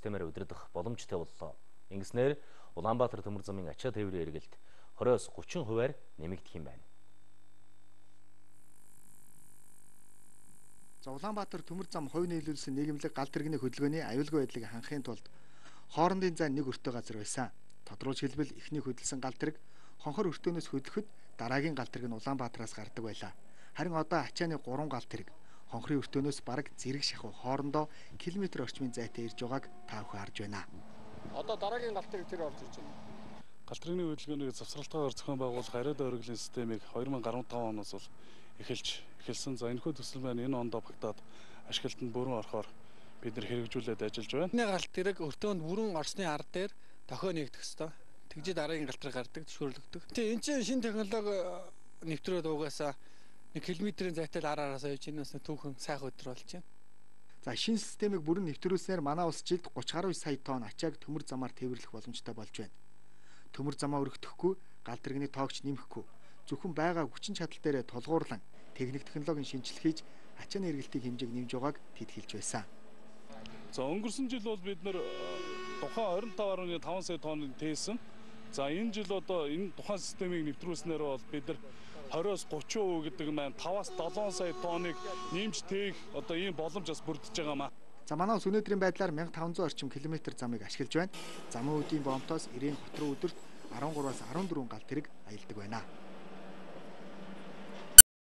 системээр удирдах боломжтой боллоо. Ингэснээр Улаанбаатар төмөр замын ачаа тээврийн эргэлт 20-оос 30 хувиар нэмэгдэх юм байна. За Улаанбаатар төмөр зам хувь нийлүүлсэн нийгэмлэг гал тэрэгний хөдөлгөөний аюулгүй байдлыг хангахын тулд хоорондын зай нэг өртөө газар байсан. Тодруулж хэлбэл эхний хөдөлсөн гал тэрэг хонхор өртөөнөөс хөдлөхөд дараагийн гал тэрэг нь Улаанбаатараас гардаг байлаа. Харин одоо ачааны 3 гал тэрэг хонхрын өртөөнөөс бараг зэрэг шахуу хоорондоо километр орчмын зайтай ирж байгааг та бүхэн харж байна. Одоо дараагийн гал тэрэг тэр орж ирж байна. Галтрын хөдөлгөөнийг завсралтайгаар зохион байгуулах ариад оргилын системийг 2015 оноос бол эхэлж эхэлсэн. За энэхүү төсөл маань энэ онд багтаад ашиглалтанд бүрэн орохоор бид нэр хэрэгжүүлээд ажиллаж байна. Энэ галт тэрэг өртөөнд бүрэн орсны ар дээр дохио нэгдэх ёстой. Тэгжид дараагийн галтрыг гардаг, төшөөрлөгдөг. Тэгээ энэ чинь шинэ технологи нэвтрээд угаасаа 1 км-ийн зайтай ар араасаа явж энэ бас түүхэн сайхан өдр болж байна. За шинэ системийг бүрэн нэвтрүүлснээр манай улс жилд 30 гаруй сая тонн ачааг төмөр замаар тээвэрлэх боломжтой болж байна. Төмөр замаа өргөдөхгүй, гал тэрэгний тоогч нэмэхгүй зөвхөн байгаа хүчин чадал дээрээ тулгуурлан техник технологийн шинжилгээ хийж ачааны эргэлтийн хэмжээг нэмж байгааг тэд хэлж байсан. За өнгөрсөн жил бол бид нэр тухайн 25.5 сая тонн тээсэн. За энэ жил одоо энэ тухайн системийг нэвтрүүлснээр бол бид нар 20-оос 30% гэдэг маань 5-аас 7 сая тонныг нэмж тээх одоо ийм боломж бас бүрдэж байгаа маа. За манай ус өнөөдрийн байдлаар 1500 орчим километр замыг ашиглаж байна. Замын үдийн бомтоос 90 хот руу өдөрт 13-аас 14 гал тэрэг аялдаг байна.